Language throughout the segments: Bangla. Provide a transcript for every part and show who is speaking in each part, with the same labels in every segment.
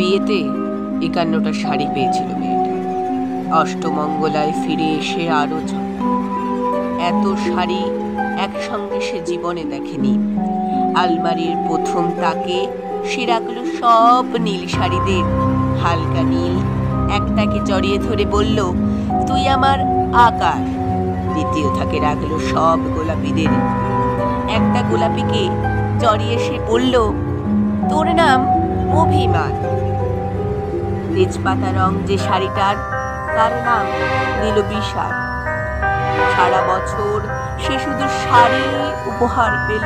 Speaker 1: বিয়েতে একান্নটা শাড়ি পেয়েছিল মেয়েটা। অষ্টমঙ্গলায় ফিরে এসে আরও এত শাড়ি একসঙ্গে সে জীবনে দেখেনি। আলমারির প্রথম তাকে সে রাখল সব নীল শাড়িদের। হালকা নীল, একটাকে জড়িয়ে ধরে বলল, তুই আমার আকাশ দ্বিতীয় থাকে রাখল সব গোলাপিদের। একটা গোলাপিকে জড়িয়ে সে বলল, তোর নাম অভিমান। তেজপাতা রং যে শাড়িটার, তার নাম দিল বিষাদ সারা বছর সে শুধু শাড়ি উপহার পেল।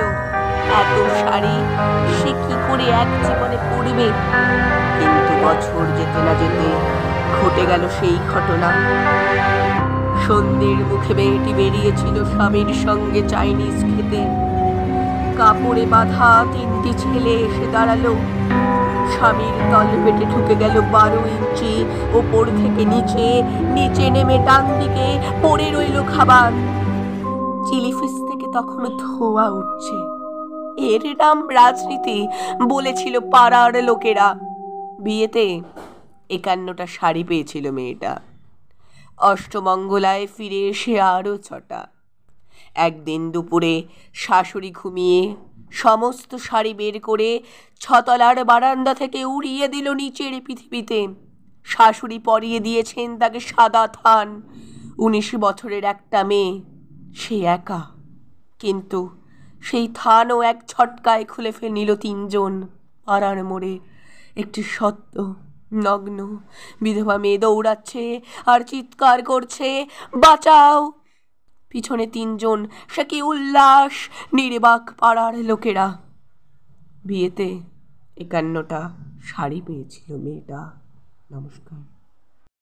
Speaker 1: এত শাড়ি সে কি করে এক জীবনে পড়বে কিন্তু বছর যেতে না যেতে ঘটে গেল সেই ঘটনা। সন্ধ্যের মুখে মেয়েটি বেরিয়েছিল স্বামীর সঙ্গে চাইনিজ খেতে। কাপড়ে বাঁধা তিনটি ছেলে এসে দাঁড়াল। স্বামীর তল পেটে ঢুকে গেল বারো ইঞ্চি। ওপর থেকে নিচে নিচে নেমে ডান দিকে পড়ে রইল খাবার। চিলি ফিস থেকে তখনও ধোয়া উঠছে। এর নাম রাজনীতি, বলেছিল পাড়ার লোকেরা। বিয়েতে একান্নটা শাড়ি পেয়েছিল মেয়েটা। অষ্টমঙ্গলায় ফিরে এসে আরও ছটা। একদিন দুপুরে শাশুড়ি ঘুমিয়ে সমস্ত শাড়ি বের করে ছতলার বারান্দা থেকে উড়িয়ে দিল নিচের পৃথিবীতে। শাশুড়ি পরিয়ে দিয়েছেন তাকে সাদা থান। উনিশ বছরের একটা মেয়ে, সে একা। কিন্তু সেই থানও এক ছটকায় খুলে ফেল নিল তিনজন। পাড়ার মোড়ে একটি সত্য, নগ্ন বিধবা মেয়ে দৌড়াচ্ছে আর চিৎকার করছে, বাঁচাও! পিছনে তিনজন সে কি উল্লাস নির্বাক পাড়ার লোকেরা। বিয়েতে একান্নটা শাড়ি পেয়েছিল মেয়েটা। নমস্কার।